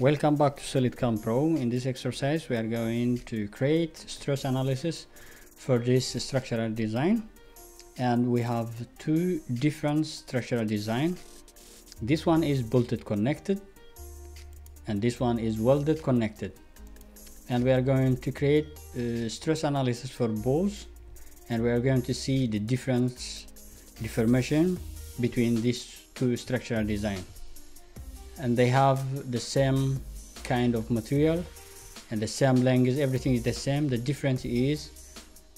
Welcome back to SolidCAM Pro. In this exercise we are going to create stress analysis for this structural design and we have two different structural design. This one is bolted connected and this one is welded connected and we are going to create uh, stress analysis for both and we are going to see the difference deformation between these two structural design and they have the same kind of material and the same length everything is the same. The difference is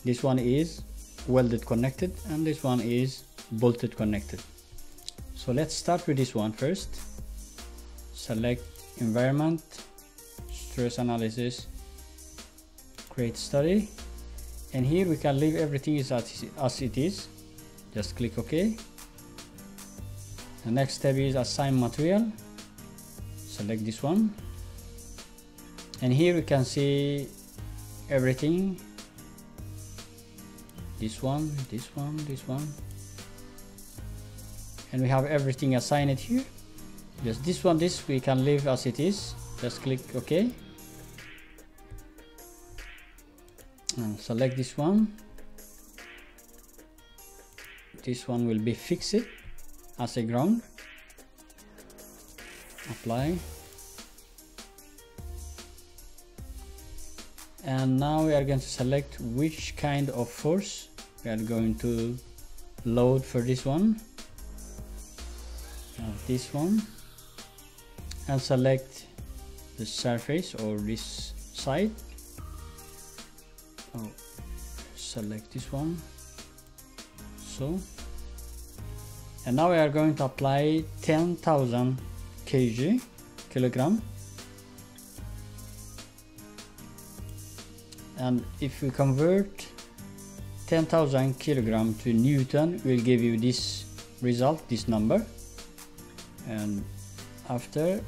this one is welded connected and this one is bolted connected. So let's start with this one first. Select environment stress analysis create study. And here we can leave everything as, as it is. Just click ok. The next step is assign material select this one. And here we can see everything. This one this one this one. And we have everything assigned here. Just this one this we can leave as it is. Just click ok. And select this one. This one will be fixed as a ground apply and now we are going to select which kind of force we are going to load for this one. This one. And select the surface or this side. Oh, select this one. So. And now we are going to apply 10,000 kg kilogram. And if we convert 10,000 kilogram to Newton will give you this result this number. And after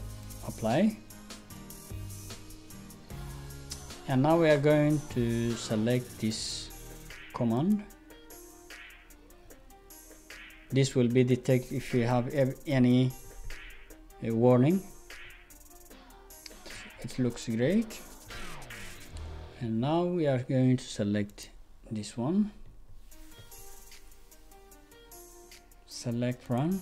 apply. And now we are going to select this command. This will be detect if you have any warning. It looks great. And now we are going to select this one. Select run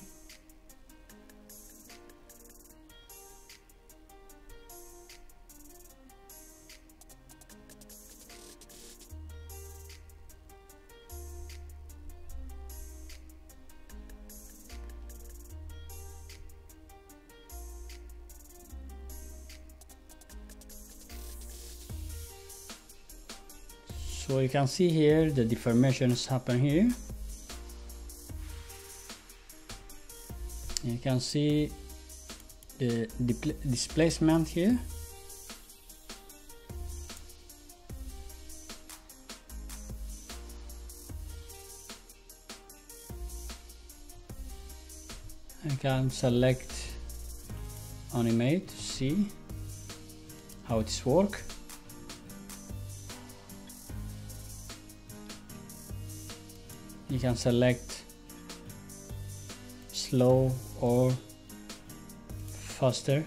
so you can see here the deformations happen here. You can see the displacement here. I can select animate to see how it's work you can select slow or faster.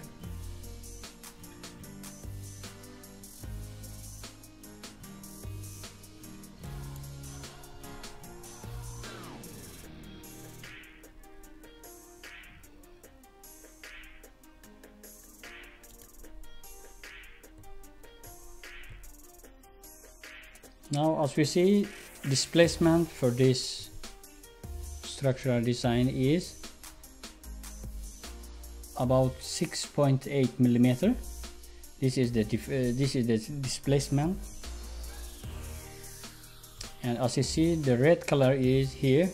Now as we see displacement for this structural design is about 6.8 millimeter. This is the uh, this is the displacement. And as you see the red color is here.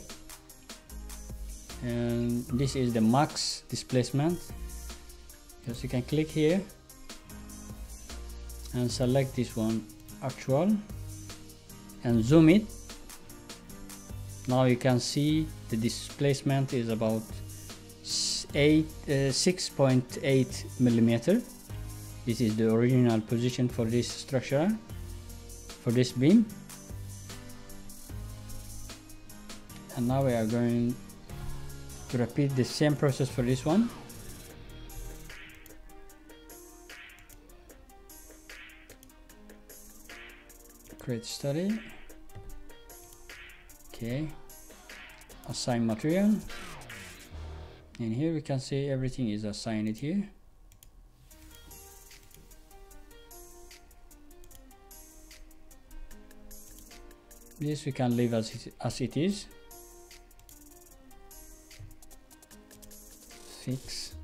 And this is the max displacement. As you can click here and select this one actual and zoom it now you can see the displacement is about 6.8 uh, millimeter. This is the original position for this structure for this beam. And now we are going to repeat the same process for this one. Create study okay. Assign material. And here we can see everything is assigned here. This we can leave as it, as it is. Fix.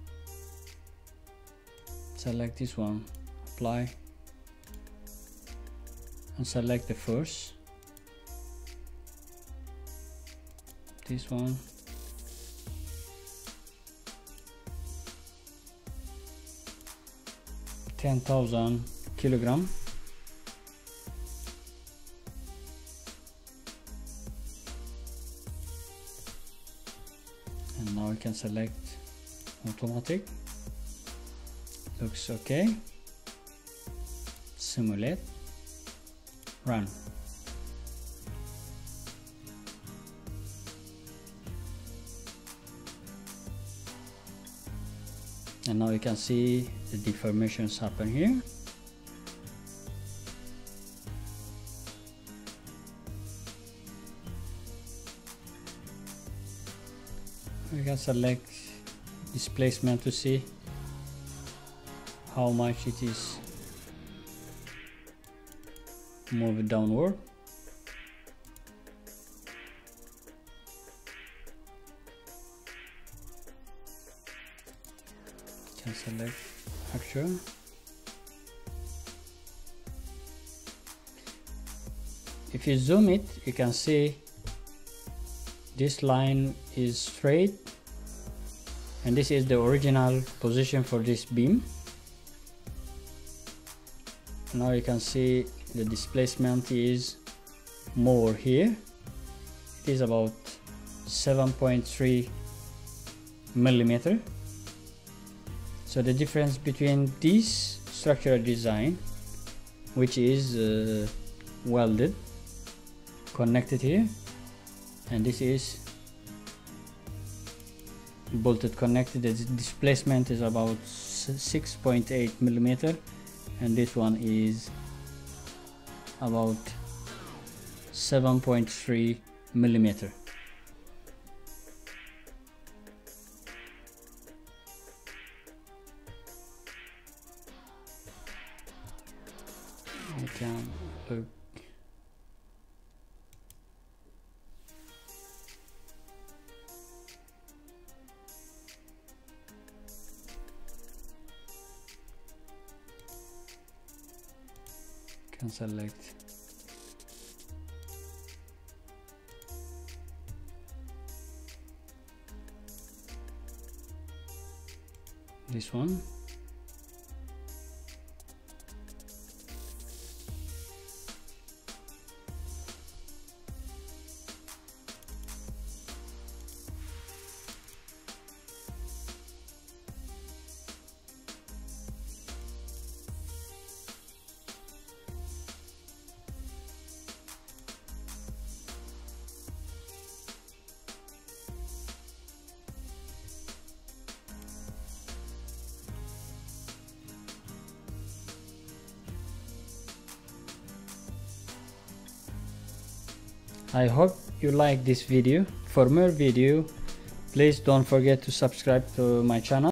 Select this one. Apply. And select the first this one. Ten thousand kilogram. And now we can select automatic. Looks okay. Simulate. Run and now you can see the deformations happen here. We can select displacement to see how much it is move downward can select actual if you zoom it you can see this line is straight and this is the original position for this beam. Now you can see the displacement is more here. It is about 7.3 millimeter so the difference between this structural design which is uh, welded connected here and this is bolted connected the displacement is about 6.8 millimeter and this one is about 7.3 millimeter can select. This one I hope you like this video. For more video, please don't forget to subscribe to my channel.